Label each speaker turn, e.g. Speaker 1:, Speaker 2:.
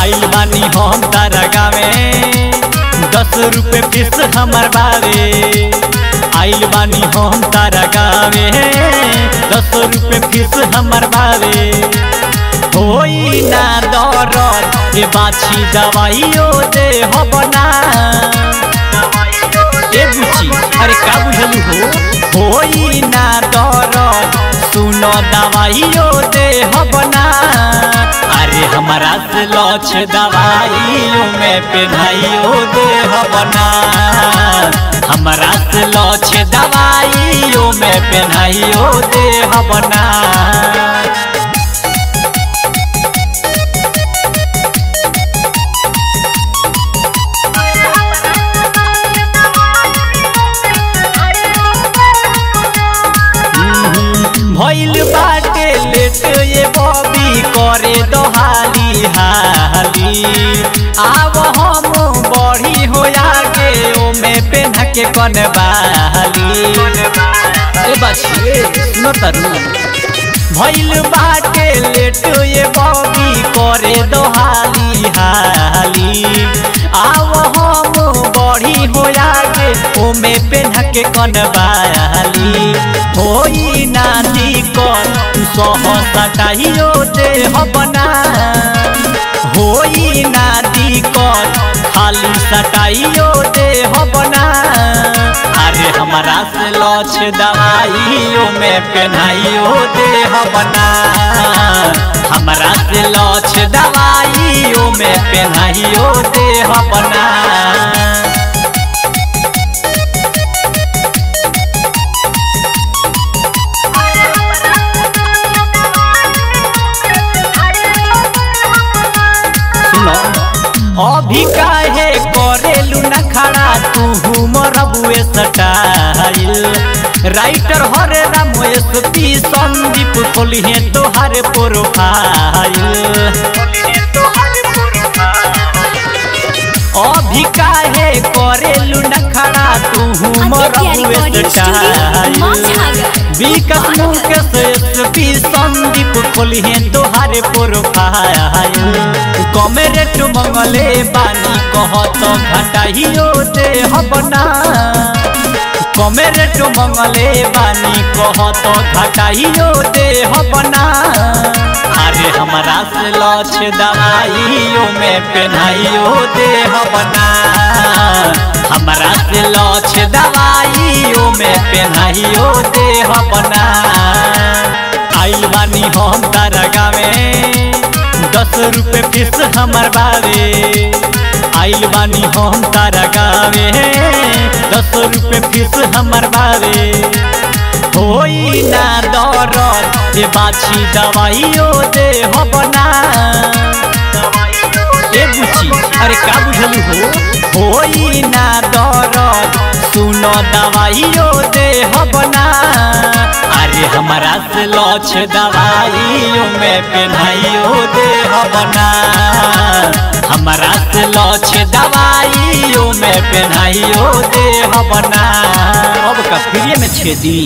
Speaker 1: आइल बानी हम तारा गावे दस रुपए फ़ीस हमार बावे आइल बानी हम तारा गावे दस रुपए फ़ीस हमार बावे होई ना दरद, ए बाछी दवाइयो दे हो बना ए बुची अरे का बुझलू हो? होई ना दरद, सुनो दवाइयो दे हो हमारा से लछ दवाइयो में पेनाइयो दे हो बना। हमारा से लछ दवाइयो में पेनाइयो दे हो बना। भइल ओमे पेन्हा के कन बाली ए बाछी सुनो तरू भइल बाटे लेट ये बॉबी करे दोहाली हाली। आव हम बढ़ी हो आगे ओमे पेन्हा के कन बाली होई नानी सह सटाइयो दे हो बना। होई ना कर खाली सटाइयो दे बना। अरे हमारा से लछ दवाइयों में पहनाइयो दे बना। हमारा से लछ दवाइयों में पेनाइयो दे बना। अभी काहे करेलू न खड़ा, तू मरबुए style writer Hare Ram SP Sandeep खोलिहे तोहार प्रोफ़ाइल अभी काहे करेलू न खड़ा तू विकट मुकेश एसपी संदीप खोलिहे तोहार प्रोफ़ाइल कमे रेट मंगले बानी कहत घटाइयो दे हबना कमे रेट मंगले बानी कहत घटाइयो दे हबना अरे हमारा से लछ दवाइयो में पेनाइयो दे हबना हमारा से लछ दवाइयों में पेनाइयो दे हबना आइल बानी हम तारा गावे दस रुपए फ़ीस हमर बावे आइल बानी हम तारा गावे दस रुपए फ़ीस हमर बावे होई ना दरद ए बाछी दवाइयो दे हो बना। ए बुची अरे का बुझलू हो? होई ना दरद, सुनो दवाइयो दे हो बना। अरे हमारा से लछ दवाइयो में पेनाइयो दे बना। हमारा से लछ दवाइयो में पेनाइयो दे बना। अब का फ्री में छेदी।